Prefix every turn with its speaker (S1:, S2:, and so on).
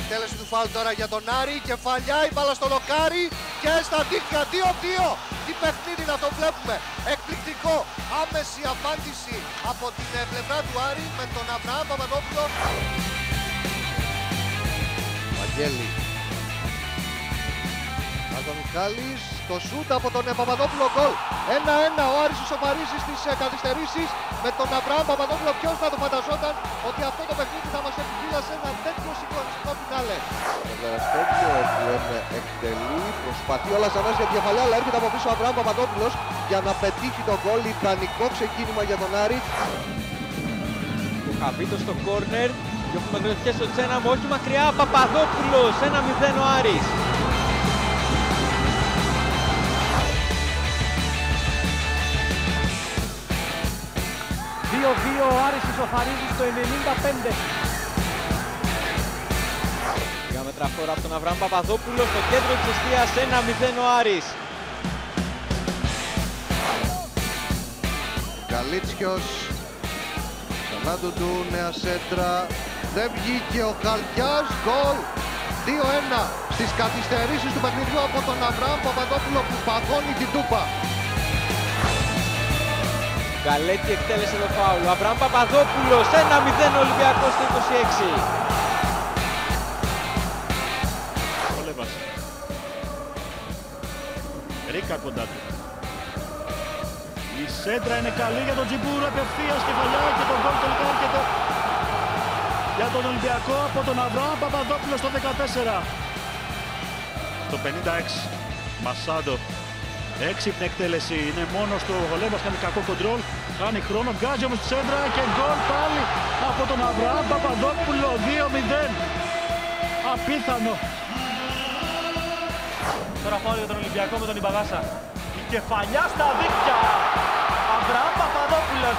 S1: εκτέλεση του φάουλ τώρα για τον Άρη. Κεφαλιά η μπάλα στο λοκάρι και στα δίχτυα 2-2. Τι παιχνίδι να το βλέπουμε. Εκπληκτικό. Άμεση απάντηση από την ε, πλευρά του Άρη με τον Αβραάμ Παπαδόπουλο. Βαγγέλη. Μιχάλης, το σούτ από τον ε, Παπαδόπουλο γκολ. 1-1 ο Άρης ισοπαρίζει στις ε, καθυστερήσεις με τον Αβραάμ Παπαδόπουλο. Ποιος θα το φανταζόταν ότι αυτό το παιχνίδι θα μας επιφύλασε ένα τέτοιο συγκλονιστικό φινάλε. Ο Βεραστέγιο που εκτελεί, προσπαθεί όλα σαν για τη κεφαλιά, αλλά έρχεται από πίσω ο Αβραάμ Παπαδόπουλος για να πετύχει τον γκολ. Ιδανικό ξεκίνημα για τον Άρη.
S2: Ο Χαβίτος στο κόρνερ και έχουμε γραφικές στο Τσέναμ, όχι μακριά, Παπαδόπουλος, 1-0 ο Άρης.
S3: 2-2 ο Άρης ισοφαρίζει στο 95.
S2: Για μετραφόρα από τον Αβραάμ Παπαδόπουλο στο κέντρο της αιστείας 1-0 ο Άρης.
S1: Καλίτσιος, ξανά του του νέα σέντρα, δεν βγήκε ο Καλκιάς, γκολ 2-1 στις καθυστερήσεις του παιχνιδιού από τον Αβραάμ Παπαδόπουλο που παγώνει την τούπα.
S2: Γκαλέτη εκτέλεσε το φάουλ. Ο Αβραάμ Παπαδόπουλος 1-0 Ολυμπιακός στο 26.
S4: Βολεύας. Ρίκα κοντά του. Η σέντρα είναι καλή για τον Τζιμπούρ, απευθείας κεφαλιά και τον γκολ τελικά έρχεται για τον Ολυμπιακό από τον Αβραάμ Παπαδόπουλο στο 14. Το 56. Μασάντο Έξυπνη εκτέλεση, είναι μόνος του. Ο Λέβας κάνει κακό κοντρόλ. Χάνει χρόνο, βγάζει όμως τη σέντρα και γκολ πάλι από τον Αβραάμ Παπαδόπουλο. 2-0. Απίθανο.
S5: Τώρα πάω για τον Ολυμπιακό με τον Ιμπαγάσα. Η κεφαλιά στα δίκτυα. Αβραάμ Παπαδόπουλος.